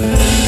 嗯